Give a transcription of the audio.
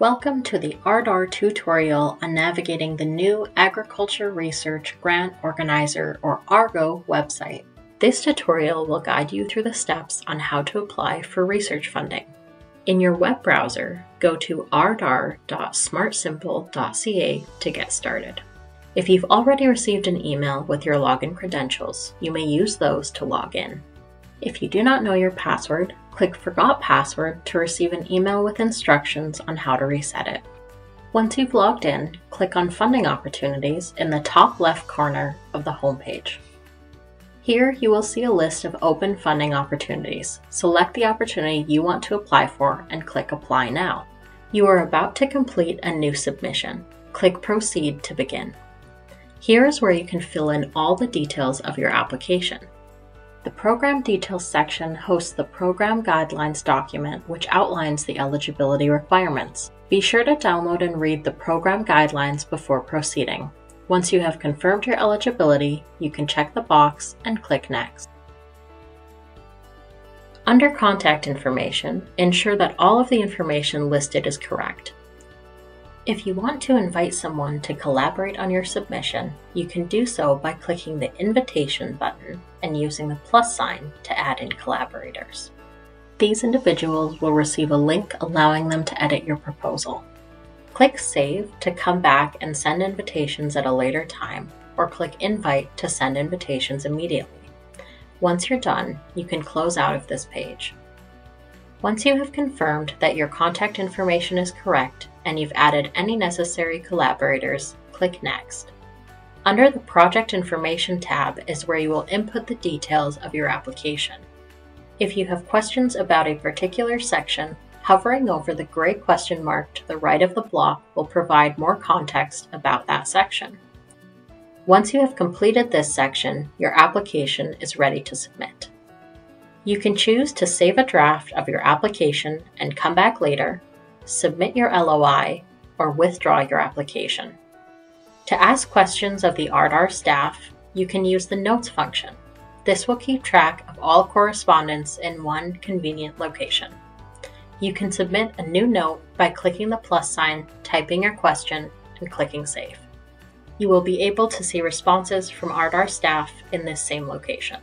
Welcome to the RDAR tutorial on navigating the new Agriculture Research Grant Organizer or ARGO website. This tutorial will guide you through the steps on how to apply for research funding. In your web browser, go to rdar.smartsimple.ca to get started. If you've already received an email with your login credentials, you may use those to log in. If you do not know your password, click Forgot Password to receive an email with instructions on how to reset it. Once you've logged in, click on Funding Opportunities in the top left corner of the homepage. Here you will see a list of open funding opportunities. Select the opportunity you want to apply for and click Apply Now. You are about to complete a new submission. Click Proceed to begin. Here is where you can fill in all the details of your application. The Program Details section hosts the Program Guidelines document which outlines the eligibility requirements. Be sure to download and read the program guidelines before proceeding. Once you have confirmed your eligibility, you can check the box and click Next. Under Contact Information, ensure that all of the information listed is correct. If you want to invite someone to collaborate on your submission, you can do so by clicking the Invitation button and using the plus sign to add in collaborators. These individuals will receive a link allowing them to edit your proposal. Click Save to come back and send invitations at a later time, or click Invite to send invitations immediately. Once you're done, you can close out of this page. Once you have confirmed that your contact information is correct and you've added any necessary collaborators, click Next. Under the Project Information tab is where you will input the details of your application. If you have questions about a particular section, hovering over the gray question mark to the right of the block will provide more context about that section. Once you have completed this section, your application is ready to submit. You can choose to save a draft of your application and come back later, submit your LOI, or withdraw your application. To ask questions of the RDAR staff, you can use the Notes function. This will keep track of all correspondence in one convenient location. You can submit a new note by clicking the plus sign, typing your question, and clicking Save. You will be able to see responses from RDAR staff in this same location.